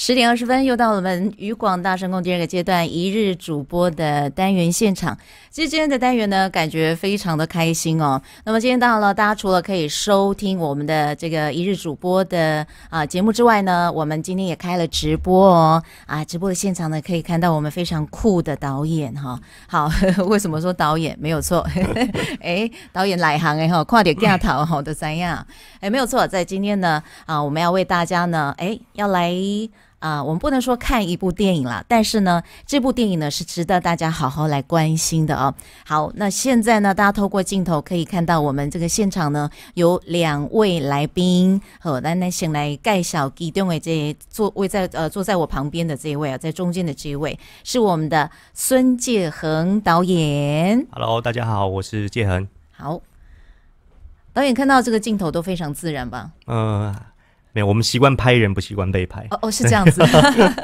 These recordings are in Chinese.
十点二十分，又到了我们与广大声公第二个阶段一日主播的单元现场。其实今天的单元呢，感觉非常的开心哦。那么今天到了，大家除了可以收听我们的这个一日主播的啊节目之外呢，我们今天也开了直播哦。啊，直播的现场呢，可以看到我们非常酷的导演哈。好，为什么说导演没有错？哎，导演来行哎哈，快点镜头好的怎样？哎，没有错，在今天呢啊，我们要为大家呢，哎，要来。啊，我们不能说看一部电影了，但是呢，这部电影呢是值得大家好好来关心的哦。好，那现在呢，大家透过镜头可以看到我们这个现场呢有两位来宾，好，那那先来盖小给定位这坐位在呃坐在我旁边的这一位啊，在中间的这一位是我们的孙介恒导演。Hello，大家好，我是介恒。好，导演看到这个镜头都非常自然吧？嗯。没有，我们习惯拍人，不习惯被拍。哦哦，是这样子。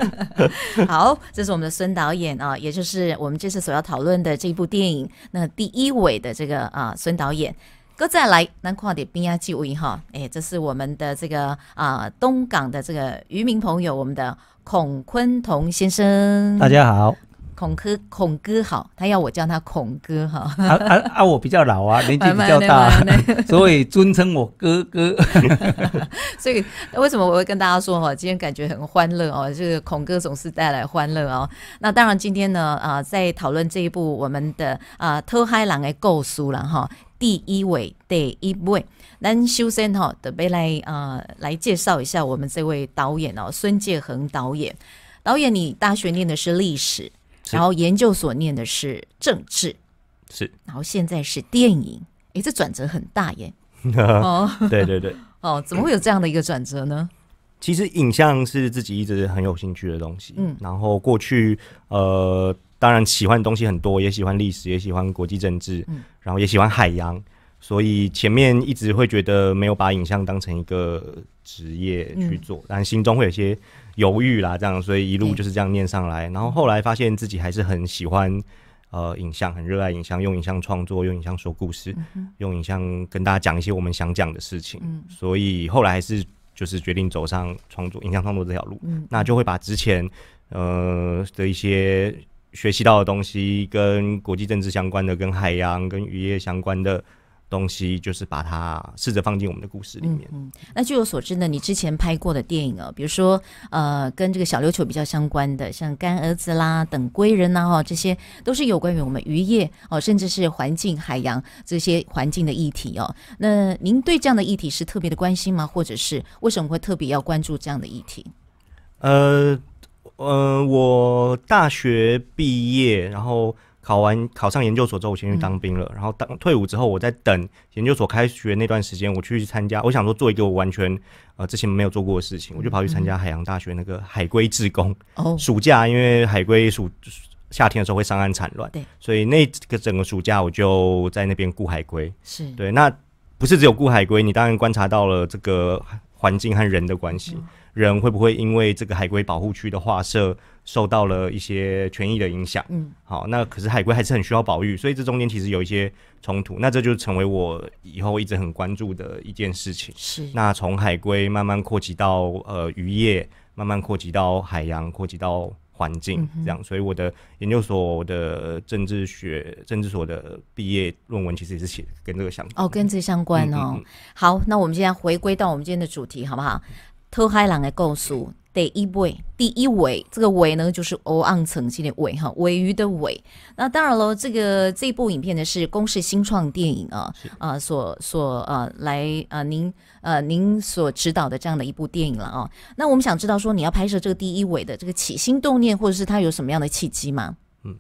好，这是我们的孙导演啊，也就是我们这次所要讨论的这部电影那第一位的这个啊孙导演。哥再来，南跨点边亚纪位哈，哎，这是我们的这个啊东港的这个渔民朋友，我们的孔坤同先生。大家好。孔哥，孔哥好，他要我叫他孔哥哈。啊啊啊！我比较老啊，年纪比较大，所以尊称我哥哥。所以为什么我会跟大家说哈？今天感觉很欢乐哦，这个孔哥总是带来欢乐哦。那当然，今天呢啊，在讨论这一部我们的啊《偷海狼》的构书了哈。第一位，第一位，咱修先哈，准备来啊来介绍一下我们这位导演哦，孙介恒导演。导演，你大学念的是历史。然后研究所念的是政治，是，然后现在是电影，哎，这转折很大耶。哦，对对对，哦，怎么会有这样的一个转折呢？其实影像是自己一直很有兴趣的东西，嗯，然后过去呃，当然喜欢的东西很多，也喜欢历史，也喜欢国际政治，嗯，然后也喜欢海洋。所以前面一直会觉得没有把影像当成一个职业去做，但心中会有些犹豫啦，这样，所以一路就是这样念上来。然后后来发现自己还是很喜欢呃影像，很热爱影像，用影像创作，用影像说故事，用影像跟大家讲一些我们想讲的事情。所以后来还是就是决定走上创作影像创作这条路。那就会把之前呃的一些学习到的东西，跟国际政治相关的，跟海洋、跟渔业相关的。东西就是把它试着放进我们的故事里面。嗯，那据我所知呢，你之前拍过的电影啊，比如说呃，跟这个小琉球比较相关的，像《干儿子》啦、《等归人》呐，哈，这些都是有关于我们渔业哦，甚至是环境、海洋这些环境的议题哦。那您对这样的议题是特别的关心吗？或者是为什么会特别要关注这样的议题？呃呃，我大学毕业，然后。考完考上研究所之后，我先去当兵了。然后当退伍之后，我在等研究所开学那段时间，我去参加。我想说做一个我完全呃之前没有做过的事情，我就跑去参加海洋大学那个海龟志工。哦，暑假因为海龟暑夏天的时候会上岸产卵，对，所以那个整个暑假我就在那边顾海龟。是对，那不是只有顾海龟，你当然观察到了这个环境和人的关系。人会不会因为这个海龟保护区的划设受到了一些权益的影响？嗯，好，那可是海龟还是很需要保育，所以这中间其实有一些冲突。那这就成为我以后一直很关注的一件事情。是，那从海龟慢慢扩及到呃渔业，慢慢扩及到海洋，扩及到环境，这样。所以我的研究所的政治学政治所的毕业论文其实也是写跟这个相关。哦，跟这相关哦。好，那我们现在回归到我们今天的主题，好不好？偷海狼的构诉，第一尾，第一尾，这个尾呢就是欧昂曾经的尾哈，尾鱼的尾。那当然了，这个这部影片呢是公视新创电影啊啊所所呃来啊您呃您所指导的这样的一部电影了啊。那我们想知道说你要拍摄这个第一尾的这个起心动念，或者是它有什么样的契机吗？嗯，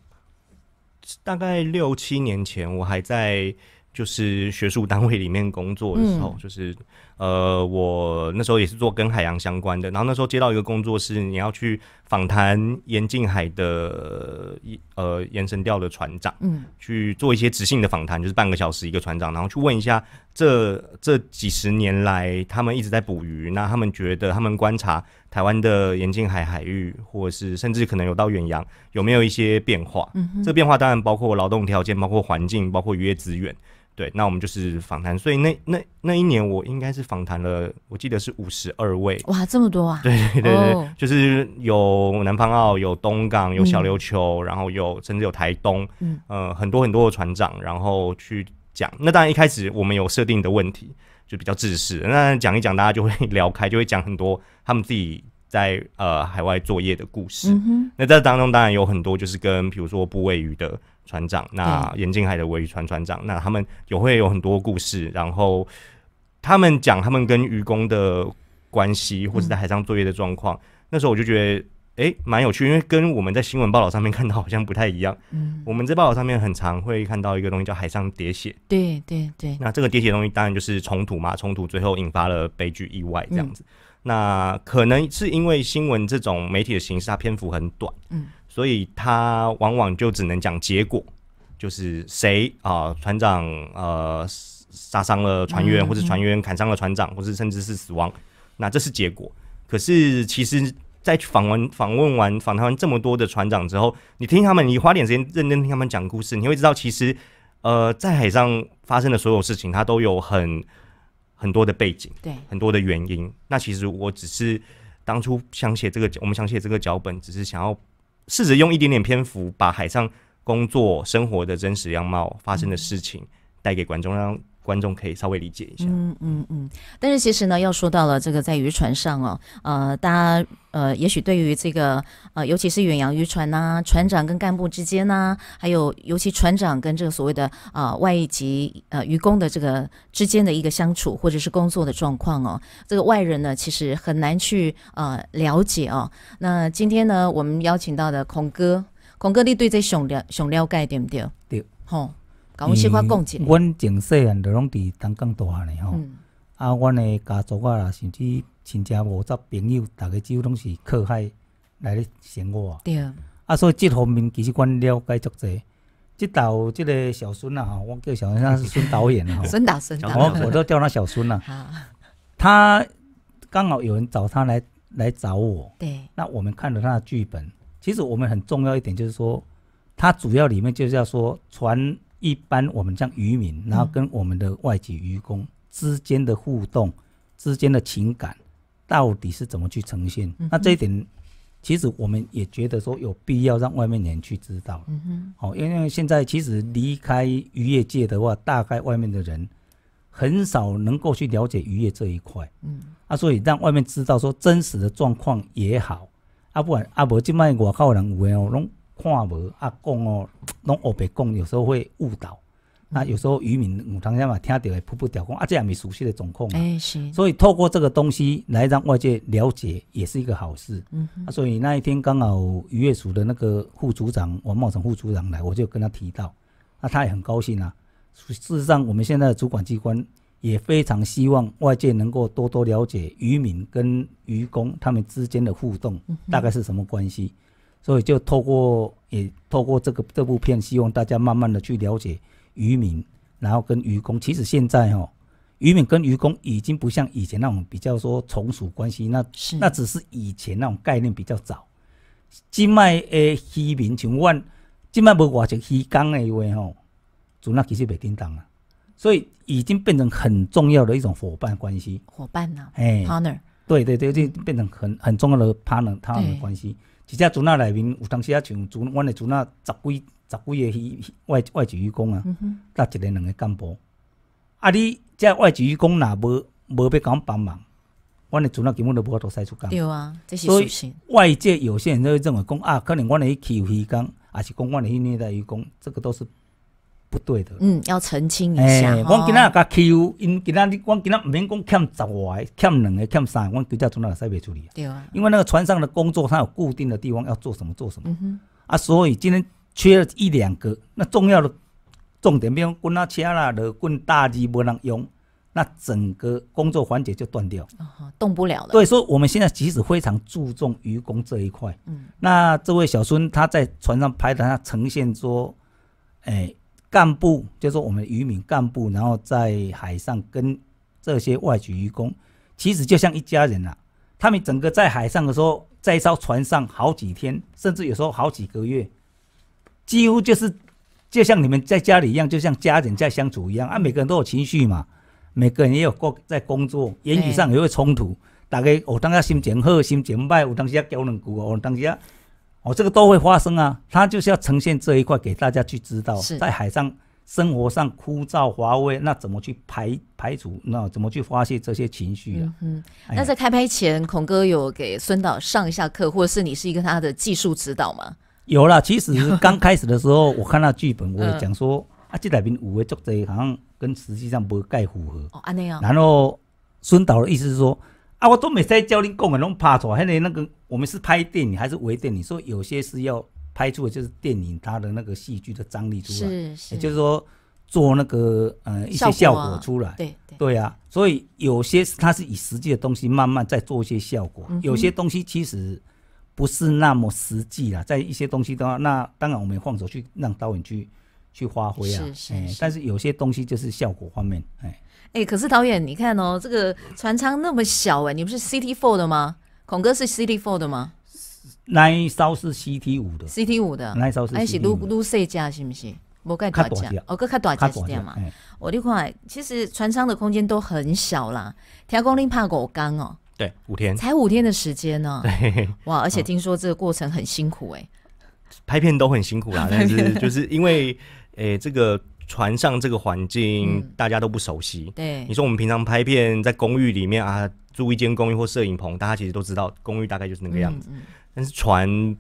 大概六七年前，我还在就是学术单位里面工作的时候，就是。呃，我那时候也是做跟海洋相关的，然后那时候接到一个工作是你要去访谈严禁海的呃延伸钓的船长，嗯，去做一些直性的访谈，就是半个小时一个船长，然后去问一下这这几十年来他们一直在捕鱼，那他们觉得他们观察台湾的严禁海海域，或者是甚至可能有到远洋，有没有一些变化？嗯，这变化当然包括劳动条件，包括环境，包括渔业资源。对，那我们就是访谈，所以那那那一年我应该是访谈了，我记得是五十二位，哇，这么多啊！对对对对，就是有南方澳，有东港，有小琉球，然后有甚至有台东，嗯呃，很多很多的船长，然后去讲。那当然一开始我们有设定的问题，就比较自私，那讲一讲大家就会 聊开，就会讲很多他们自己在呃海外作业的故事。那在当中当然有很多就是跟比如说部位鱼的。船长，那眼镜海的维船船长，那他们有会有很多故事，然后他们讲他们跟渔工的关系，或是在海上作业的状况。那时候我就觉得，哎，蛮有趣，因为跟我们在新闻报道上面看到好像不太一样。嗯，我们在报道上面很常会看到一个东西叫海上喋血。对对对。那这个喋血东西当然就是冲突嘛，冲突最后引发了悲剧意外这样子。那可能是因为新闻这种媒体的形式，它篇幅很短。嗯。所以他往往就只能讲结果，就是谁啊，船长呃杀伤了船员，或者船员砍伤了船长，或者甚至是死亡，那这是结果。可是其实，在访问访问完访谈完这么多的船长之后，你听他们，你花点时间认真听他们讲故事，你会知道，其实呃，在海上发生的所有事情，它都有很很多的背景，对，很多的原因。那其实我只是当初想写这个，我们想写这个脚本，只是想要。试着用一点点篇幅，把海上工作生活的真实样貌、发生的事情带给观众，让观众可以稍微理解一下。嗯嗯嗯。但是其实呢，要说到了这个在渔船上哦，呃，大家呃，也许对于这个呃，尤其是远洋渔船呐，船长跟干部之间呐，还有尤其船长跟这个所谓的啊外籍呃渔工的这个之间的一个相处，或者是工作的状况哦，这个外人呢其实很难去呃了解哦。那今天呢，我们邀请到的孔哥，孔哥，你对这熊了熊了解对不对？对，吼。讲我细话讲起，阮从细汉就拢伫东港大汉的吼，啊，阮的家族啊，甚至亲戚五十朋友，逐个几乎拢是靠海来咧生活。对。啊，所以这方面其实阮了解足济。即道即个小孙啊，我叫小孙，他是孙导演哈。孙导，孙导，我我都叫他小孙啊。他刚好有人找他来来找我。对。那我们看了他的剧本，其实我们很重要一点就是说，他主要里面就是要说传。一般我们像渔民，然后跟我们的外籍渔工之间的互动、之间的情感，到底是怎么去呈现？那这一点，其实我们也觉得说有必要让外面人去知道。嗯哼，好，因为现在其实离开渔业界的话，大概外面的人很少能够去了解渔业这一块。嗯，啊，所以让外面知道说真实的状况也好，啊，不然啊，无即卖外口人有诶哦，拢。看无啊讲哦，拢黑白讲，有时候会误导。那有时候渔民有当下嘛，听到会扑扑掉讲啊，这也没熟悉的状况嘛。哎，是。所以透过这个东西来让外界了解，也是一个好事。嗯。啊，所以那一天刚好渔业署的那个副组长王茂成副组长来，我就跟他提到，那他也很高兴啊。事实上，我们现在的主管机关也非常希望外界能够多多了解渔民跟渔工他们之间的互动大概是什么关系。所以就透过也透过这个这部片，希望大家慢慢的去了解渔民，然后跟渔工。其实现在哦，渔民跟渔工已经不像以前那种比较说从属关系，那那只是以前那种概念比较早。今麦诶渔民像阮，今麦无外籍渔工的话吼，主那其实袂叮当啊。所以已经变成很重要的一种伙伴关系。伙伴呐，哎，partner。对对对，就变成很很重要的 partner，他们的关系。一只船仔内面有当时啊，像船，阮的船仔十几、十几个鱼外外籍渔工啊，搭一个两个干部。啊，你这外籍渔工若无无要讲帮忙，阮的船仔根本都无法度使出港。对啊，这是。外界有些人就会认为讲啊，可能阮的去欺负渔工，还是讲阮的去虐待渔工，这个都是。不对的，嗯，要澄清一下。哎，我今仔甲 Q，因今仔你我今仔毋免讲欠十个，欠两个，欠三，个，我直接从那使袂处理。对啊，因为那个船上的工作，它有固定的地方要做什么做什么。啊，所以今天缺了一两个，那重要的重点，比如棍啊、车啦的棍大机无人用，那整个工作环节就断掉，动不了了。对，所以我们现在其实非常注重渔工这一块。嗯。那这位小孙他在船上拍的，他呈现说，哎。干部就是说我们渔民干部，然后在海上跟这些外籍渔工，其实就像一家人呐。他们整个在海上的时候，在一艘船上好几天，甚至有时候好几个月，几乎就是就像你们在家里一样，就像家人在相处一样啊。每个人都有情绪嘛，每个人也有过在工作，言语上也会冲突。大概我当下心情好，心情坏，我当时要交两句，我当时哦，这个都会发生啊。他就是要呈现这一块给大家去知道，在海上生活上枯燥乏味，那怎么去排排除？那怎么去发泄这些情绪啊？嗯，那在开拍前，孔哥有给孙导上一下课，或者是你是一个他的技术指导吗？有啦，其实刚开始的时候，我看到剧本，我也讲说啊，这里面五位作者好像跟实际上不盖符合。哦，安那样。然后孙导的意思是说。啊，我都没在教你讲的，拢拍出来。还那那个，我们是拍电影还是微电影？说有些是要拍出的就是电影它的那个戏剧的张力出来，是是，也就是说做那个呃一些效果出来。对对对啊，所以有些它是以实际的东西慢慢在做一些效果，有些东西其实不是那么实际啦。在一些东西的话，那当然我们放手去让导演去去发挥啊。是是，但是有些东西就是效果方面，哎。哎，可是导演，你看哦，这个船舱那么小哎，你不是 CT Four 的吗？孔哥是 CT Four 的吗？那一艘是 CT 五的，CT 五的，那一艘是。还是撸撸细架是不是？无盖大架，哦，个较大架是这样嘛？我你看，其实船舱的空间都很小啦。天公令怕狗缸哦，对，五天，才五天的时间呢。对，哇，而且听说这个过程很辛苦哎。拍片都很辛苦啦，但是 就是因为诶这个。船上这个环境大家都不熟悉。对，你说我们平常拍片在公寓里面啊，租一间公寓或摄影棚，大家其实都知道公寓大概就是那个样子。但是船，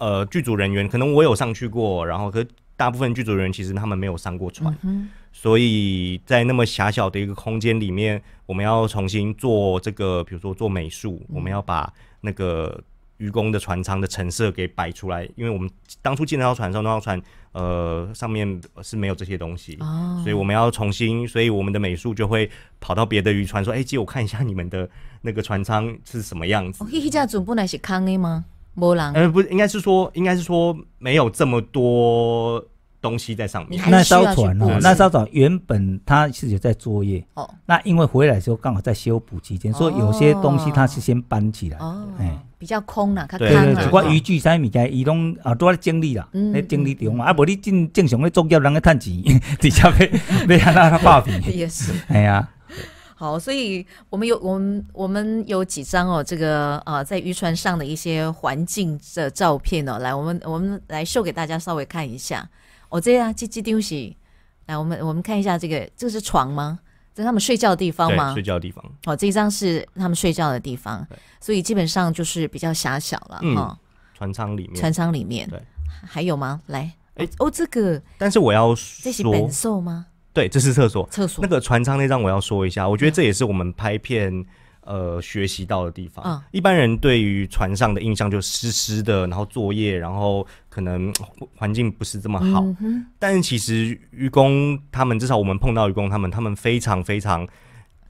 呃，剧组人员可能我有上去过，然后可大部分剧组人员其实他们没有上过船，所以在那么狭小的一个空间里面，我们要重新做这个，比如说做美术，我们要把那个。渔工的船舱的陈设给摆出来，因为我们当初进那条船的时候，那条船呃上面是没有这些东西，所以我们要重新，所以我们的美术就会跑到别的渔船说：“哎，借我看一下你们的那个船舱是什么样子。”哦一架船本来是康的吗？波浪？呃，不，应该是说，应该是说没有这么多。东西在上面。那艘船哦，那艘船原本它是有在作业哦。那因为回来的时候刚好在修补期间，所以有些东西它是先搬起来哦。哎，比较空了，对对对，就我渔具啥物件，伊拢啊都在整理啦，在整理中啊。啊，无你正正常咧作业，人咧趁钱，直接要要让他爆皮。也是。哎呀，好，所以我们有我们我们有几张哦，这个呃，在渔船上的一些环境的照片哦，来，我们我们来秀给大家稍微看一下。我这样这这丢西，来我们我们看一下这个，这个是床吗？这是他们睡觉的地方吗？睡觉的地方。哦，这一张是他们睡觉的地方，所以基本上就是比较狭小了哈。船舱里面，船舱里面，对，还有吗？来，哎哦，这个，但是我要这是本寿吗？对，这是厕所，厕所。那个船舱那张我要说一下，我觉得这也是我们拍片。呃，学习到的地方，一般人对于船上的印象就湿湿的，然后作业，然后可能环境不是这么好。但是其实愚公他们，至少我们碰到愚公他们，他们非常非常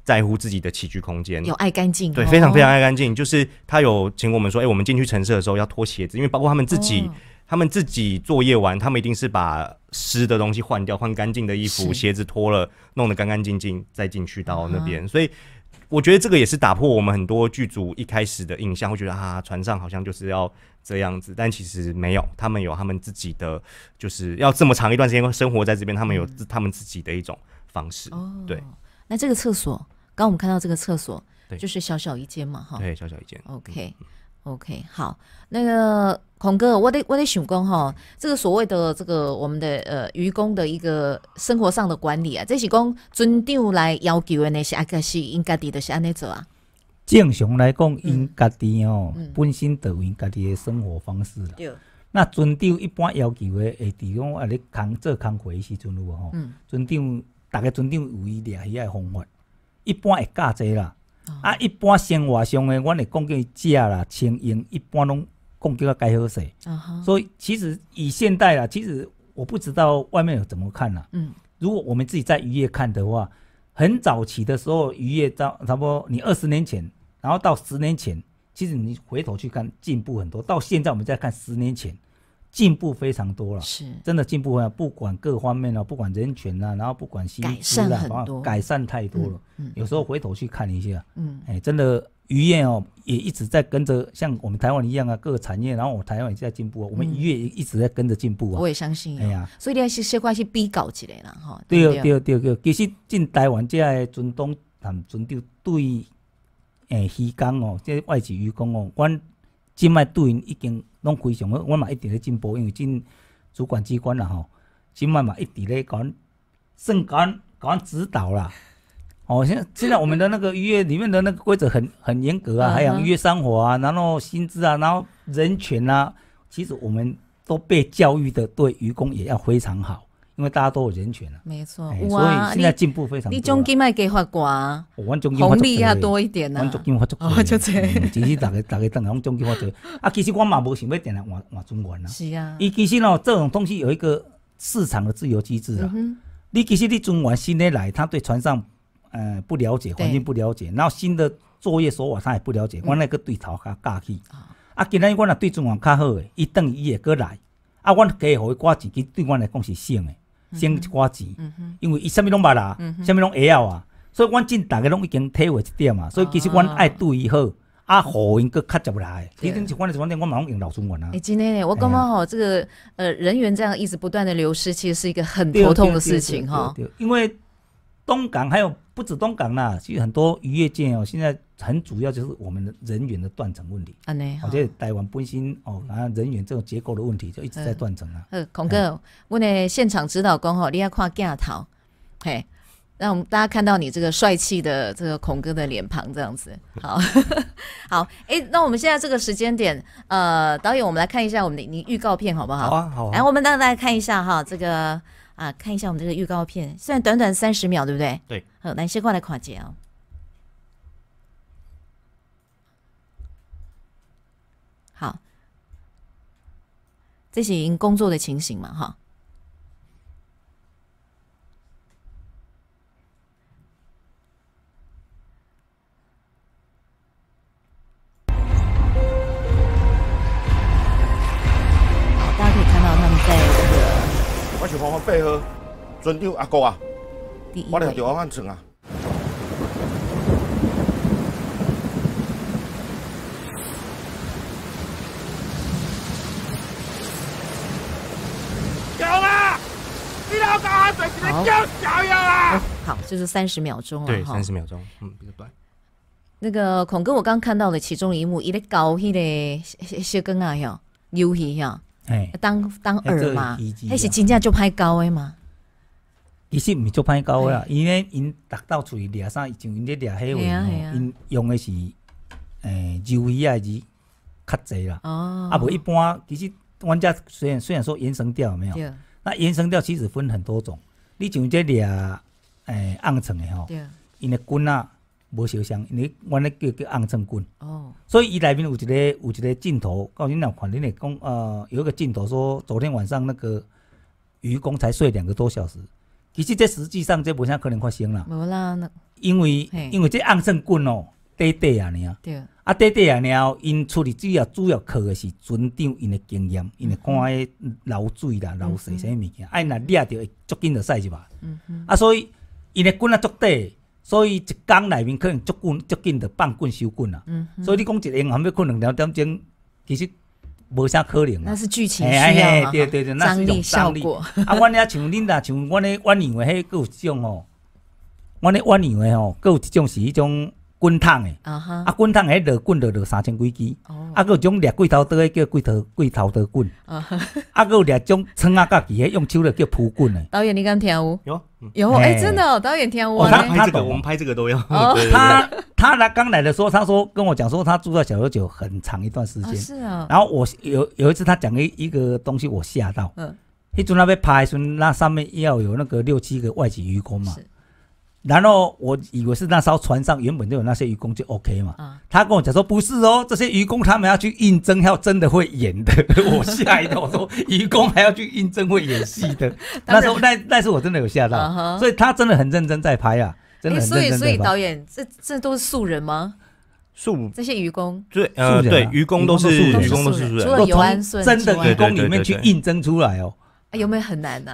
在乎自己的起居空间，有爱干净，对，非常非常爱干净。就是他有请我们说，哎，我们进去城市的时候要脱鞋子，因为包括他们自己，他们自己作业完，他们一定是把湿的东西换掉，换干净的衣服，鞋子脱了，弄得干干净净，再进去到那边，所以。我觉得这个也是打破我们很多剧组一开始的印象，会觉得啊，船上好像就是要这样子，但其实没有，他们有他们自己的，就是要这么长一段时间生活在这边，他们有他们自己的一种方式。哦，对。那这个厕所，刚我们看到这个厕所，就是小小一间嘛，哈。对，小小一间。OK。OK，好，那个孔哥，我得我得想讲哈，这个所谓的这个我们的呃愚公的一个生活上的管理啊，这是讲尊长来要求的那些，还是应该的是安尼做啊？正常来讲，因家己哦，本身就因家己的生活方式啦。对。那尊长一般要求的，会伫讲啊，你工做工课时阵有无吼？嗯。尊长大概尊长有伊掠伊的方法，一般会教济啦。啊，一般生活上诶，阮会讲叫食啦、穿用，一般拢讲叫该好势。所以其实以现代啦，其实我不知道外面有怎么看啦。嗯，如果我们自己在渔业看的话，很早期的时候，渔业到差不多你二十年前，然后到十年前，其实你回头去看进步很多。到现在我们再看十年前。进步非常多了，是真的进步啊！不管各方面啊，不管人权啊，然后不管薪资啊，改善太多了。有时候回头去看一下，嗯，哎，真的渔业哦，也一直在跟着像我们台湾一样啊，各个产业，然后我台湾也在进步啊，我们渔业也一直在跟着进步啊。我也相信。哎呀，所以你要是些关系比搞起来了哈。对对对对，其实进台湾这个船东谈船长对诶渔工哦，这外籍渔工哦，阮今麦对因已经拢非常好，我嘛一直咧进步，因为进主管机关了吼，今麦嘛一直咧讲，甚讲讲指导啦。哦，现在现在我们的那个渔业里面的那个规则很 很严格啊，海洋渔业生活啊，然后薪资啊，然后人权啊，其实我们都被教育的对渔工也要非常好，因为大家都有人权啊。没错，所以现在进步非常。你奖金卖给发寡，我奖金红利要多一点呢。我奖金发足多，就这。其实大家大家等下我奖金发多，啊，其实我嘛无想要定来换换中原啊。是啊。伊其实哦，这种东西有一个市场的自由机制啊。嗯你其实你中原新的来，他对船上。呃，不了解环境，不了解，然后新的作业手法他也不了解。我那个对头甲架起，啊，今日我若对中原较好诶，伊等伊会过来，啊，我加互伊挂钱，其对我来讲是省诶，省一寡钱，因为伊啥物拢捌啦，啥物拢会晓啊，所以阮真大家拢已经体会一点啊，所以其实阮爱对伊好，啊，互因佫较接不来。其实是阮的酒店，我马上用老中原啊。诶，今天我感觉吼，这个呃人员这样一直不断的流失，其实是一个很头痛的事情哈。因为东港还有。不止东港啦，其实很多渔业界哦，现在很主要就是我们的人员的断层问题。啊呢，我觉得台湾本身哦，然后人员这种结构的问题就一直在断层啊。呃，孔哥，我的现场指导工吼，你要看镜头，嘿，让我们大家看到你这个帅气的这个孔哥的脸庞这样子。好，好，哎，那我们现在这个时间点，呃，导演，我们来看一下我们的你预告片好不好？好啊，好。来，我们大家来看一下哈，这个。啊，看一下我们这个预告片，虽然短短三十秒，对不对？对。好，来先过来跨界哦。好，这是经工作的情形嘛？哈。大家可以看到他们在这个。我是方法配合，尊长阿哥啊，我来调安船啊。有啊，好，就是三十秒钟了对，三十秒钟，嗯，比较短。那个孔哥，我刚看到的其中一幕，一个高迄个小根啊，哟，游戏呀。哎，当当耳嘛，那是真正就拍高的嘛？其实毋是做拍高的啦，因为因达到处掠啥，像因咧掠迄位吼，因用的是诶鱿鱼啊鱼较济啦。哦，啊无一般，其实玩家虽然虽然说延绳钓没有，那延绳钓其实分很多种。你像这掠诶暗层的吼，因的棍啊。无烧香，因为阮咧叫叫暗层棍。哦。所以伊内面有一个有一个镜头，告诉你看，恁会讲呃，有一个镜头说，昨天晚上那个渔工才睡两个多小时。其实这实际上这无啥可能发生啦。无啦，那因为因为这暗层棍哦，短短啊尔。对。啊，短短啊了，因处理主要主要靠的是船长因的经验，因会看迄流水啦、流水啥物件，哎，若掠着会足紧就使是吧。嗯嗯。啊，所以因的棍啊足短。所以一工内面可能足紧足紧就放棍收棍啊，所以你讲一个航要困两点钟，其实无啥可能。那是剧情需要对对对，那是一种张力。啊，阮遐像恁啦，像阮咧阮认为迄个有种吼，阮咧阮认为吼，佫有一种是迄种。滚烫诶，啊滚烫迄落棍落落三千几支，啊，佮有种掠龟头刀诶叫龟头龟头刀棍，啊，佮有掠种撑啊家己迄用手的叫蒲棍诶。导演，你敢听有？有有，哎，真的，导演听我。他拍这个，我们拍这个都要。他他来刚来的时候，他说跟我讲说，他住在小琉球很长一段时间。是啊。然后我有有一次他讲一一个东西，我吓到。嗯。迄阵那边拍时，那上面要有那个六七个外籍渔工嘛。然后我以为是那艘船上原本就有那些渔工就 OK 嘛，他跟我讲说不是哦，这些渔工他们要去应征，要真的会演的。我吓一跳，我说渔工还要去应征会演戏的。那时候那那时候我真的有吓到，所以他真的很认真在拍啊，真的很认真所以所以导演，这这都是素人吗？素这些愚公？对呃对渔工都是渔工都是素人，除了尤安顺，真的愚公里面去应征出来哦，有没有很难呢？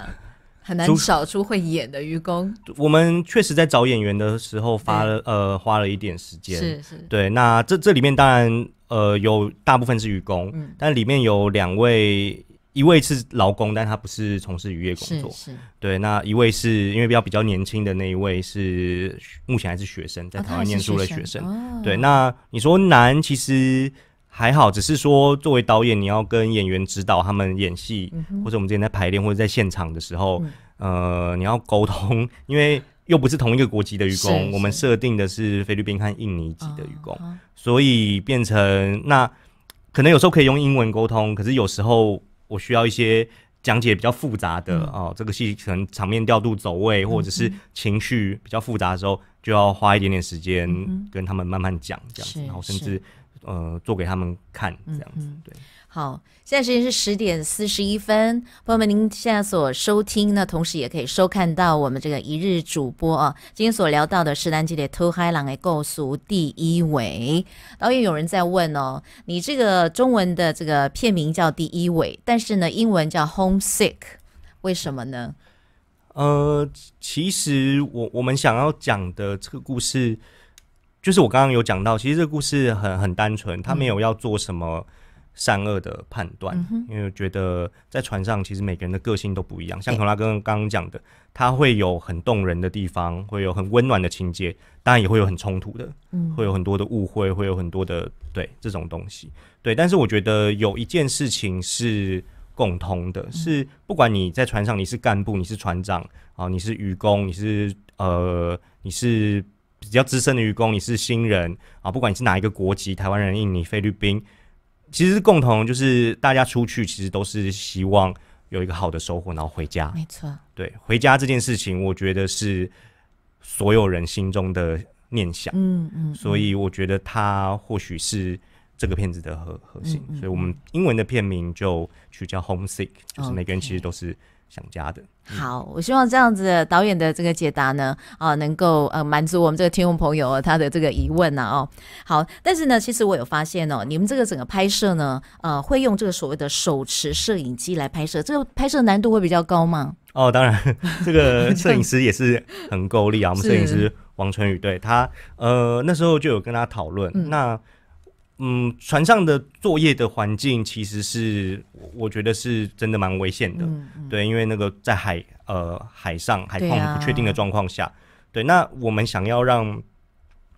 很难找出会演的愚公。我们确实在找演员的时候，花了呃花了一点时间。是是。对，那这这里面当然呃有大部分是愚公，嗯，但里面有两位，一位是劳工，但他不是从事渔业工作。是是。对，那一位是因为比较比较年轻的那一位是目前还是学生，在台湾念书的学生。对，那你说难，其实。还好，只是说作为导演，你要跟演员指导他们演戏，或者我们之前在排练或者在现场的时候，呃，你要沟通，因为又不是同一个国籍的愚公，我们设定的是菲律宾和印尼籍的愚公，所以变成那可能有时候可以用英文沟通，可是有时候我需要一些讲解比较复杂的哦，这个戏可能场面调度走位或者是情绪比较复杂的时候，就要花一点点时间跟他们慢慢讲这样子，然后甚至。呃，做给他们看这样子，对。好，现在时间是十点四十一分，朋友们，您现在所收听呢，同时也可以收看到我们这个一日主播啊。今天所聊到的是《单机的偷嗨狼》的构诉第一尾导演，有人在问哦，你这个中文的这个片名叫《第一尾》，但是呢，英文叫《Homesick》，为什么呢？呃，其实我我们想要讲的这个故事。就是我刚刚有讲到，其实这个故事很很单纯，他没有要做什么善恶的判断，因为觉得在船上其实每个人的个性都不一样。像孔拉刚刚刚讲的，他会有很动人的地方，会有很温暖的情节，当然也会有很冲突的，会有很多的误会，会有很多的对这种东西。对，但是我觉得有一件事情是共通的，是不管你在船上你是干部，你是船长啊，你是渔工，你是呃，你是。比较资深的渔工，你是新人啊，不管你是哪一个国籍，台湾人、印尼、菲律宾，其实共同就是大家出去其实都是希望有一个好的收获，然后回家。没错，对，回家这件事情，我觉得是所有人心中的念想。嗯嗯，所以我觉得它或许是这个片子的核核心。所以我们英文的片名就取叫 Homesick，就是每个人其实都是。想家的好，我希望这样子导演的这个解答呢，啊，能够呃满足我们这个听众朋友他的这个疑问啊，哦，好，但是呢，其实我有发现哦，你们这个整个拍摄呢，呃，会用这个所谓的手持摄影机来拍摄，这个拍摄难度会比较高吗？哦，当然，这个摄影师也是很够力啊，我们摄影师王春雨，对他，呃，那时候就有跟他讨论，那。嗯，船上的作业的环境其实是，我觉得是真的蛮危险的。对，因为那个在海呃海上海况不确定的状况下，对，那我们想要让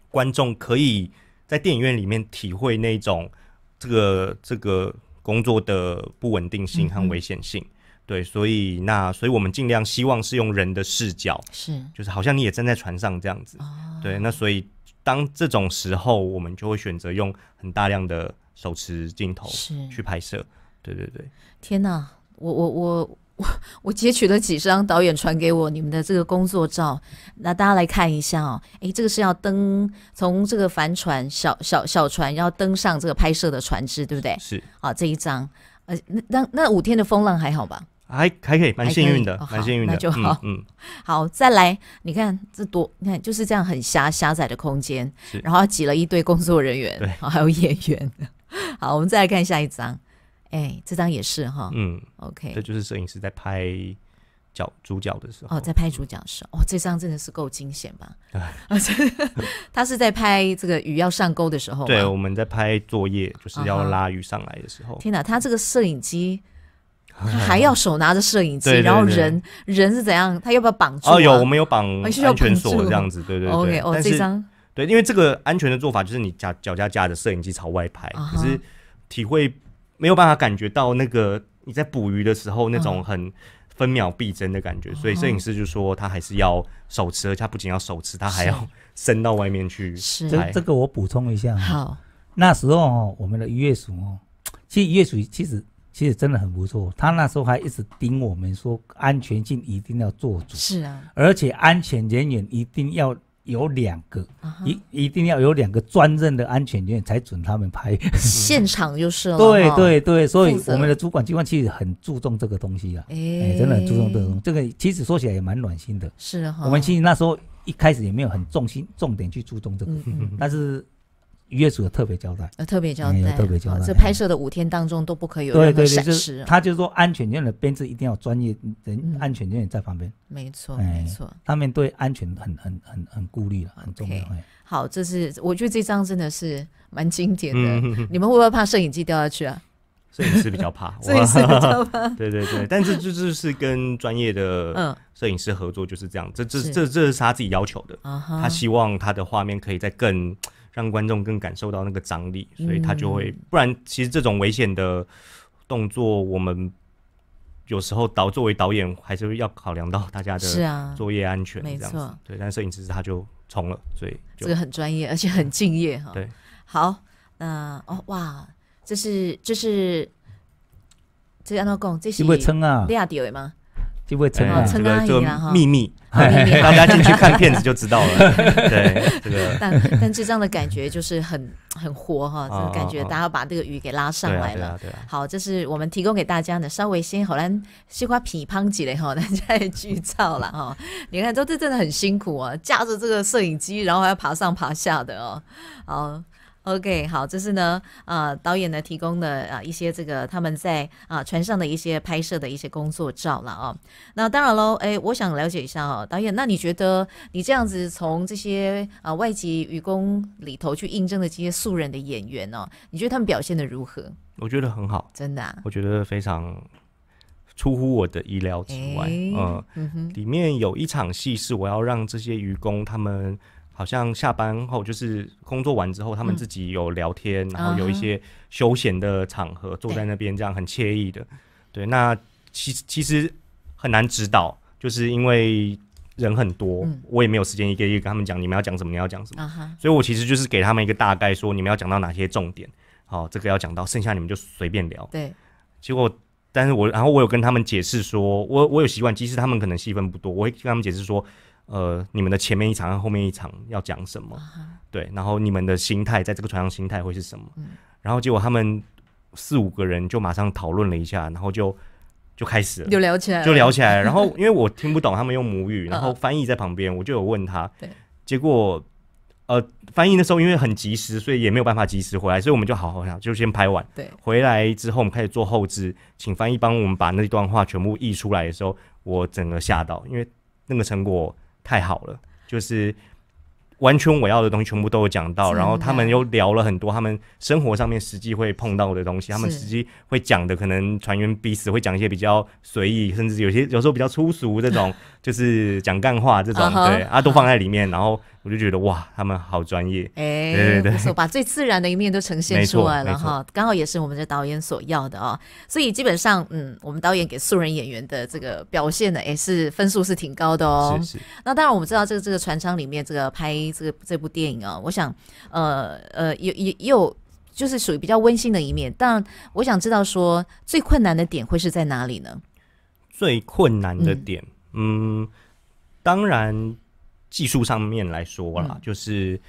观众可以在电影院里面体会那种这个这个工作的不稳定性和危险性。对，所以那所以我们尽量希望是用人的视角，是就是好像你也站在船上这样子。对，那所以。当这种时候，我们就会选择用很大量的手持镜头去拍摄。对对对！天哪，我我我我 我截取了几张导演传给我你们的这个工作照，那大家来看一下哦。诶，这个是要登从这个帆船小小小船要登上这个拍摄的船只，对不对？是。好，这一张，呃，那那那五天的风浪还好吧？还还可以，蛮幸运的，蛮幸运的，那就好。嗯，好，再来，你看这多，你看就是这样很狭狭窄的空间，然后挤了一堆工作人员，对，还有演员。好，我们再来看下一张，哎，这张也是哈，嗯，OK，这就是摄影师在拍角主角的时候，哦，在拍主角的时候，哦，这张真的是够惊险吧？他是在拍这个鱼要上钩的时候，对，我们在拍作业，就是要拉鱼上来的时候。天哪，他这个摄影机。还要手拿着摄影机，然后人人是怎样？他要不要绑住？哦，有，我们有绑安全锁这样子，对对对。OK，哦，这张对，因为这个安全的做法就是你脚脚架架着摄影机朝外拍，可是体会没有办法感觉到那个你在捕鱼的时候那种很分秒必争的感觉，所以摄影师就说他还是要手持，而且他不仅要手持，他还要伸到外面去。是，这这个我补充一下。好，那时候哦，我们的渔业署哦，其实渔业署其实。其实真的很不错，他那时候还一直盯我们说安全性一定要做足，是啊，而且安全人员一定要有两个，一一定要有两个专任的安全人员才准他们拍现场就是了。对对对，所以我们的主管机关其实很注重这个东西啊，哎，真的很注重这个东西。这个其实说起来也蛮暖心的，是哈。我们其实那时候一开始也没有很重心重点去注重这个，但是。渔业署有特别交代，呃，特别交代，特别交代，这拍摄的五天当中都不可以有任何闪失。他就是说安全员的编制一定要专业人，安全人员在旁边。没错，没错，他们对安全很很很很顾虑了，很重要。好，这是我觉得这张真的是蛮经典的。你们会不会怕摄影机掉下去啊？摄影师比较怕，摄影师比较怕。对对对，但是这就是跟专业的摄影师合作就是这样，这这这这是他自己要求的，他希望他的画面可以再更让观众更感受到那个张力，所以他就会不然，其实这种危险的动作，我们有时候导作为导演还是要考量到大家的作业安全，没错，对，但摄影师他就冲了，所以这个很专业，而且很敬业哈。对，好，那哦哇。这是这是这安怎讲？这是会称啊？利亚迪吗？就会称啊？这个这个秘密，大家进去看片子就知道了。对，这个。但但这样的感觉就是很很活哈，这个感觉大家把这个鱼给拉上来了。好，这是我们提供给大家的，稍微先好像西瓜皮胖几嘞哈，大家也剧照了哈。你看，都这真的很辛苦啊，架着这个摄影机，然后还要爬上爬下的哦。好。OK，好，这是呢，呃，导演呢提供的啊一些这个他们在啊船上的一些拍摄的一些工作照了啊。那当然喽，哎，我想了解一下哦，导演，那你觉得你这样子从这些啊外籍渔工里头去应征的这些素人的演员哦，你觉得他们表现的如何？我觉得很好，真的，啊，我觉得非常出乎我的意料之外。嗯，里面有一场戏是我要让这些渔工他们。好像下班后就是工作完之后，他们自己有聊天，然后有一些休闲的场合，坐在那边这样很惬意的。对，那其其实很难指导，就是因为人很多，我也没有时间一个一个跟他们讲你们要讲什么，你要讲什么。所以我其实就是给他们一个大概，说你们要讲到哪些重点，好，这个要讲到，剩下你们就随便聊。对。结果，但是我然后我有跟他们解释说，我我有习惯，即使他们可能戏份不多，我会跟他们解释说。呃，你们的前面一场和后面一场要讲什么？对，然后你们的心态在这个船上心态会是什么？然后结果他们四五个人就马上讨论了一下，然后就就开始了就聊起来，就聊起来。然后因为我听不懂他们用母语，然后翻译在旁边，我就有问他。对，结果呃，翻译的时候因为很及时，所以也没有办法及时回来，所以我们就好好想，就先拍完。对，回来之后我们开始做后置，请翻译帮我们把那段话全部译出来的时候，我整个吓到，因为那个成果。太好了，就是完全我要的东西全部都有讲到，然后他们又聊了很多他们生活上面实际会碰到的东西，他们实际会讲的，可能船员彼此会讲一些比较随意，甚至有些有时候比较粗俗这种，就是讲干话这种，对啊，都放在里面，然后。我就觉得哇，他们好专业，哎，对对对，把最自然的一面都呈现出来了哈，刚好也是我们的导演所要的啊，所以基本上，嗯，我们导演给素人演员的这个表现呢，也是分数是挺高的哦。是是。那当然我们知道这个这个船舱里面这个拍这个这部电影啊，我想，呃呃，也也也有就是属于比较温馨的一面，但我想知道说最困难的点会是在哪里呢？最困难的点，嗯，当然。技术上面来说啦，就是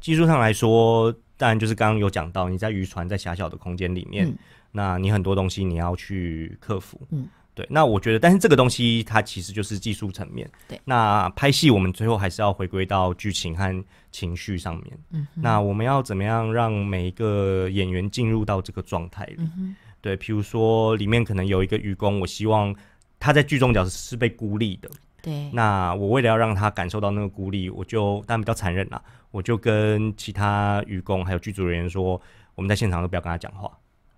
技术上来说，当然就是刚刚有讲到，你在渔船在狭小的空间里面，那你很多东西你要去克服。嗯，对。那我觉得，但是这个东西它其实就是技术层面。对。那拍戏我们最后还是要回归到剧情和情绪上面。嗯。那我们要怎么样让每一个演员进入到这个状态里？对，譬如说里面可能有一个愚公，我希望他在剧中角是被孤立的。对，那我为了要让他感受到那个孤立，我就当然比较残忍啦，我就跟其他渔工还有剧组人员说，我们在现场都不要跟他讲话，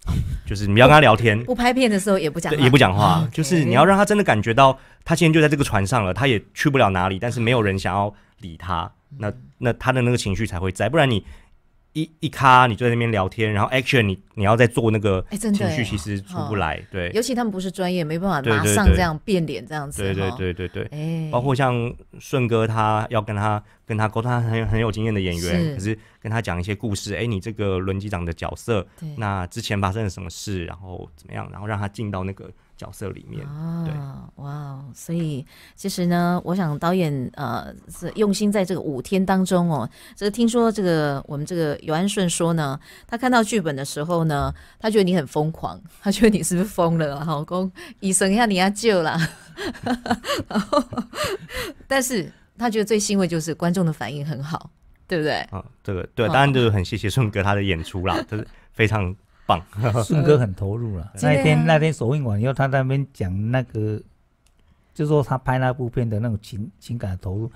就是你不要跟他聊天，不拍片的时候也不讲，也不讲话，就是你要让他真的感觉到他现在就在这个船上了，他也去不了哪里，但是没有人想要理他，那那他的那个情绪才会在，不然你。一一咖，你就在那边聊天，然后 action，你你要在做那个情绪，其实出不来。对，尤其他们不是专业，没办法马上这样变脸这样子。对对对对对。哎，包括像顺哥，他要跟他跟他沟通，他很很有经验的演员，可是跟他讲一些故事。哎，你这个轮机长的角色，那之前发生了什么事，然后怎么样，然后让他进到那个。角色里面，对，哇，所以其实呢，我想导演呃是用心在这个五天当中哦。这个听说这个我们这个尤安顺说呢，他看到剧本的时候呢，他觉得你很疯狂，他觉得你是不是疯了？老公，医生一下你要救了，然后，但是他觉得最欣慰就是观众的反应很好。对不对？啊，这个对，当然就是很谢谢顺哥他的演出啦，就是非常棒。顺哥很投入了。那天那天首映完以后，他那边讲那个，就说他拍那部片的那种情情感的投入，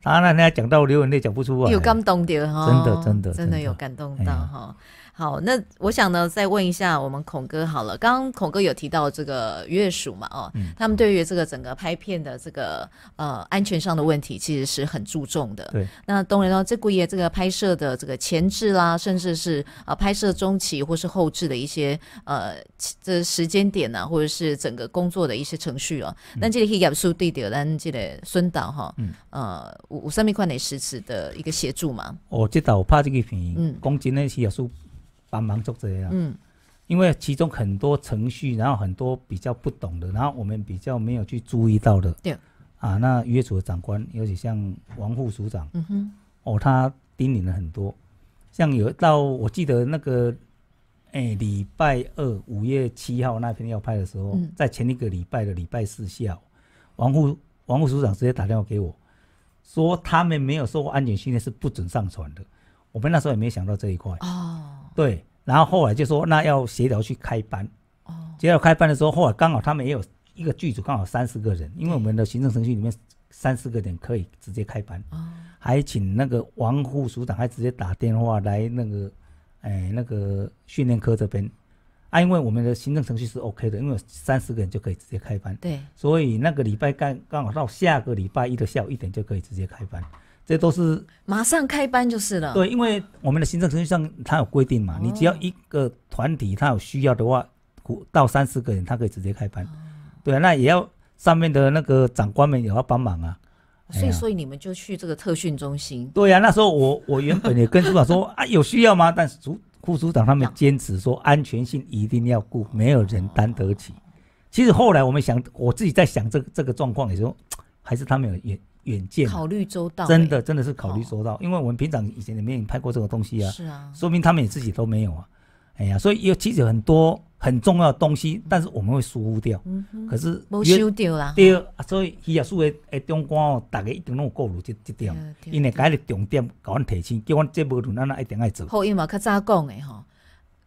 他那天讲到流眼泪讲不出来，有感动的哈，真的真的真的有感动到哈。好，那我想呢，再问一下我们孔哥好了。刚刚孔哥有提到这个月署嘛，哦，他们对于这个整个拍片的这个呃安全上的问题，其实是很注重的。对。那当然了，这个也这个拍摄的这个前置啦，甚至是呃拍摄中期或是后置的一些呃这时间点呢，或者是整个工作的一些程序哦。那这里可以告诉对的，咱这个孙导哈，嗯呃，五五三米宽内实时的一个协助嘛。哦，这导拍这个片，嗯，工真的是要数。帮忙做这样，嗯，因为其中很多程序，然后很多比较不懂的，然后我们比较没有去注意到的，对，啊，那约组的长官，尤其像王副署长，嗯哼，哦，他叮咛了很多，像有到我记得那个，哎，礼拜二五月七号那天要拍的时候，在前一个礼拜的礼拜四下午，王副王副署长直接打电话给我，说他们没有受过安全训练是不准上船的，我们那时候也没想到这一块，哦。对，然后后来就说那要协调去开班，哦，协调开班的时候，后来刚好他们也有一个剧组，刚好三十个人，因为我们的行政程序里面三四个人可以直接开班，哦，还请那个王副署长还直接打电话来那个，哎，那个训练科这边，啊，因为我们的行政程序是 OK 的，因为三十个人就可以直接开班，对，所以那个礼拜刚刚好到下个礼拜一的下午一点就可以直接开班。这都是马上开班就是了。对，因为我们的行政程序上它有规定嘛，你只要一个团体它有需要的话，到三四个人，他可以直接开班。对啊，那也要上面的那个长官们也要帮忙啊。所以，所以你们就去这个特训中心。对呀，那时候我我原本也跟组长说 啊，有需要吗？但是组副组长他们坚持说安全性一定要顾，没有人担得起。其实后来我们想，我自己在想这个这个状况的时候，还是他们有也。远见，考虑周到，真的真的是考虑周到，因为我们平常以前也没有拍过这个东西啊，是啊，说明他们也自己都没有啊，哎呀，所以有其实很多很重要的东西，但是我们会疏忽掉，嗯可是没收掉啦，对啊，所以伊也属于诶中官哦，大家一定拢有顾虑这这点，因为改日重点搞阮提醒，叫阮这无论咱那一定爱做，好，因为较早讲诶吼。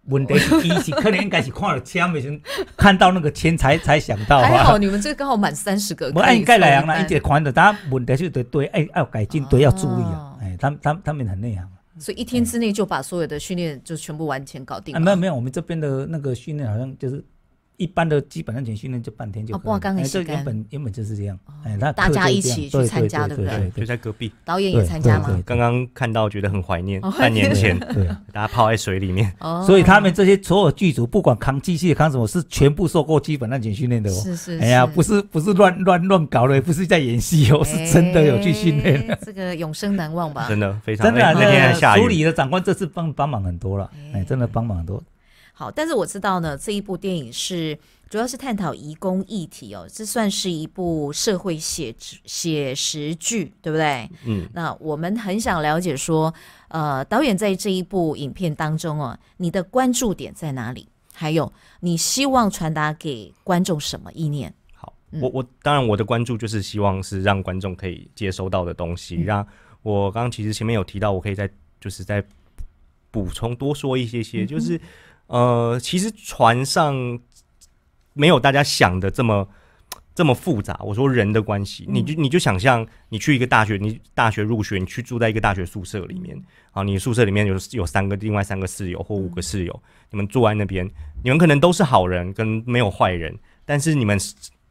问题是，伊是可能应该是看了签没先看到那个签才才想到。还好你们这刚好满三十个。我按盖来样啦，一直看的，大家问题就对对，哎，要改进，对，要注意啊，哎，他们他们他们很内行。所以一天之内就把所有的训练就全部完全搞定。啊，没有没有，我们这边的那个训练好像就是。一般的基本安全训练就半天就可以，这原本原本就是这样。哎，那大家一起去参加，对不对？就在隔壁，导演也参加吗？刚刚看到觉得很怀念，半年前，对，大家泡在水里面。所以他们这些所有剧组，不管扛机器扛什么，是全部受过基本安全训练的哦。是是。哎呀，不是不是乱乱乱搞的，也不是在演戏哦，是真的有去训练。这个永生难忘吧？真的非常真的。那天下处理的长官这次帮帮忙很多了，哎，真的帮忙很多。好，但是我知道呢，这一部电影是主要是探讨移工议题哦，这算是一部社会写写实剧，对不对？嗯，那我们很想了解说，呃，导演在这一部影片当中哦，你的关注点在哪里？还有，你希望传达给观众什么意念？好，我我当然我的关注就是希望是让观众可以接收到的东西。让我刚刚其实前面有提到，我可以再就是再补充多说一些些，就是。呃，其实船上没有大家想的这么这么复杂。我说人的关系，你就你就想象你去一个大学，你大学入学，你去住在一个大学宿舍里面，啊，你宿舍里面有有三个，另外三个室友或五个室友，你们住在那边，你们可能都是好人，跟没有坏人，但是你们。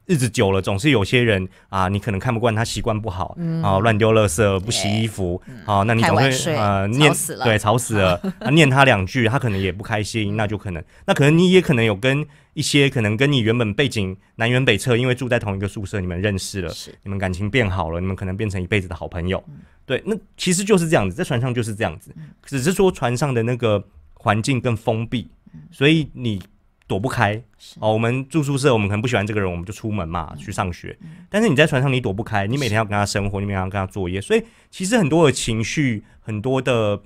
日子久了，总是有些人啊，你可能看不惯他习惯不好啊，乱丢垃圾、不洗衣服啊，那你总会呃念对吵死了，念他两句，他可能也不开心，那就可能，那可能你也可能有跟一些可能跟你原本背景南辕北辙，因为住在同一个宿舍，你们认识了，你们感情变好了，你们可能变成一辈子的好朋友。对，那其实就是这样子，在船上就是这样子，只是说船上的那个环境更封闭，所以你。躲不开。哦，我们住宿舍，我们可能不喜欢这个人，我们就出门嘛，去上学。但是你在船上，你躲不开，你每天要跟他生活，你每天要跟他作业，所以其实很多的情绪，很多的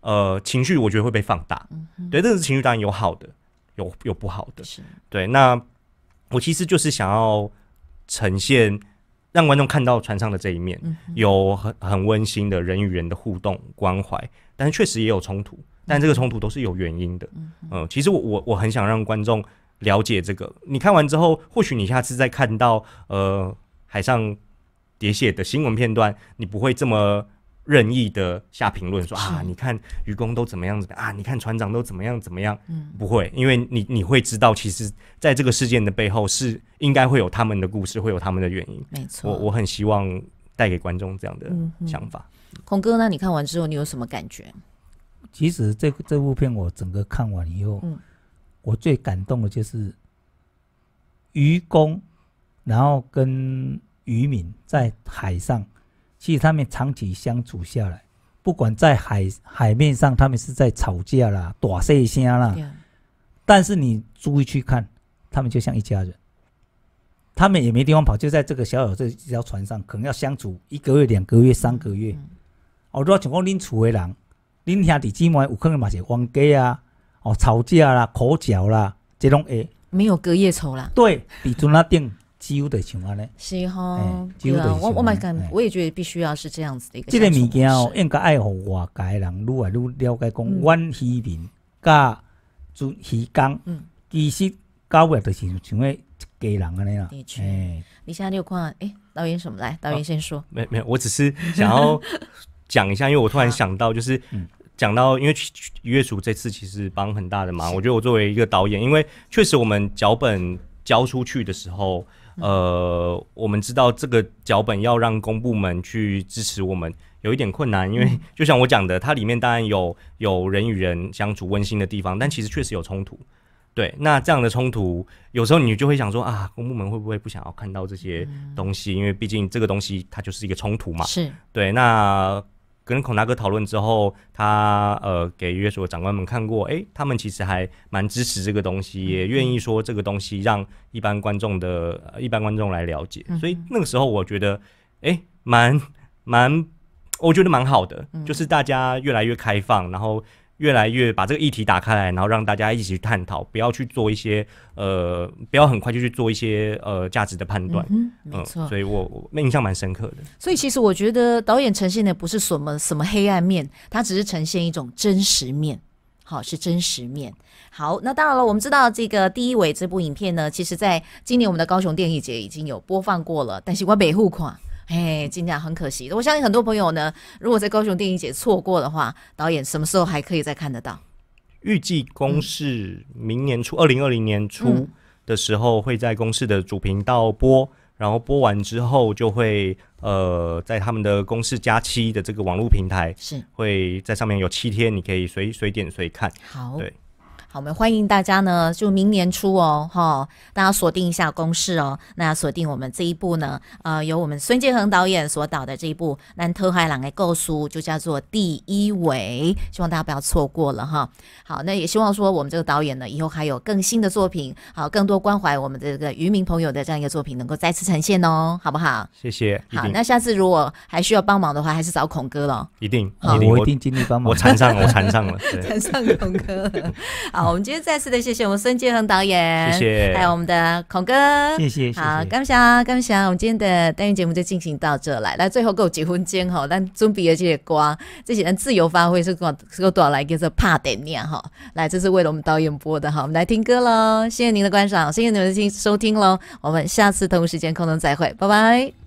呃情绪，我觉得会被放大。对，这个情绪当然有好的，有有不好的。对，那我其实就是想要呈现让观众看到船上的这一面，有很很温馨的人与人的互动关怀，但是确实也有冲突，但这个冲突都是有原因的。嗯，其实我我我很想让观众了解这个。你看完之后，或许你下次再看到呃海上喋血的新闻片段，你不会这么。任意的下评论说啊，你看愚公都怎么样子啊？你看船长都怎么样怎么样？嗯，不会，因为你你会知道，其实在这个事件的背后是应该会有他们的故事，会有他们的原因。没错，我我很希望带给观众这样的想法。孔哥，那你看完之后你有什么感觉？其实这这部片我整个看完以后，嗯，我最感动的就是渔公，然后跟渔民在海上。其实他们长期相处下来，不管在海海面上，他们是在吵架啦、打碎声啦，但是你注意去看，他们就像一家人。他们也没地方跑，就在这个小小这这条船上，可能要相处一个月、两个月、三个月。哦，如果像讲恁厝的人，恁兄弟姊妹有可能嘛是冤家啊，哦，吵架啦、口角啦，这种会，没有隔夜仇啦。对，比如那定。几乎得像安尼，是哈，对啊，我我蛮感，我也觉得必须要是这样子的一个。这个物件哦，应该爱护外界人愈来愈了解，讲阮渔民甲做渔工，嗯，其实到尾就是像个一家人安尼啦。的确，你现在有看，哎，导演什么来？导演先说。没没有，我只是想要讲一下，因为我突然想到，就是讲到，因为于月楚这次其实帮很大的忙。我觉得我作为一个导演，因为确实我们脚本交出去的时候。呃，我们知道这个脚本要让公部门去支持我们，有一点困难，因为就像我讲的，它里面当然有有人与人相处温馨的地方，但其实确实有冲突。对，那这样的冲突，有时候你就会想说啊，公部门会不会不想要看到这些东西？因为毕竟这个东西它就是一个冲突嘛。是对，那。跟孔大哥讨论之后，他呃给约所长官们看过，哎，他们其实还蛮支持这个东西，也愿意说这个东西让一般观众的一般观众来了解。所以那个时候我觉得，哎，蛮蛮，我觉得蛮好的，就是大家越来越开放，然后。越来越把这个议题打开来，然后让大家一起去探讨，不要去做一些呃，不要很快就去做一些呃价值的判断。嗯，没错。所以我我印象蛮深刻的。所以其实我觉得导演呈现的不是什么什么黑暗面，他只是呈现一种真实面。好，是真实面。好，那当然了，我们知道这个第一尾这部影片呢，其实在今年我们的高雄电影节已经有播放过了，但是我北户款。哎，今天很可惜，我相信很多朋友呢，如果在高雄电影节错过的话，导演什么时候还可以再看得到？预计公示明年初，二零二零年初的时候会在公示的主频道播，然后播完之后就会呃，在他们的公示加七的这个网络平台是会在上面有七天，你可以随随点随看。好，对。好，我们欢迎大家呢，就明年初哦，哈，大家锁定一下公式哦。那锁定我们这一部呢，呃，由我们孙建恒导演所导的这一部《南特海朗的构书》，就叫做《第一尾》，希望大家不要错过了哈。好，那也希望说我们这个导演呢，以后还有更新的作品，好，更多关怀我们这个渔民朋友的这样一个作品，能够再次呈现哦，好不好？谢谢。好，那下次如果还需要帮忙的话，还是找孔哥了。一定，我一定尽力帮忙。我缠上了，我缠上了，缠上孔哥。好。好，我们今天再次的谢谢我们孙建恒导演，谢谢，还有我们的孔哥，谢谢，好，感谢感谢，我们今天的单元节目就进行到这来，来最后给我结婚间哈，但准备的这些瓜，这些人自由发挥是够是够多少来叫做怕点念哈，来，这是为了我们导演播的哈，我们来听歌喽，谢谢您的观赏，谢谢您的听收听喽，我们下次同一时间空中再会，拜拜。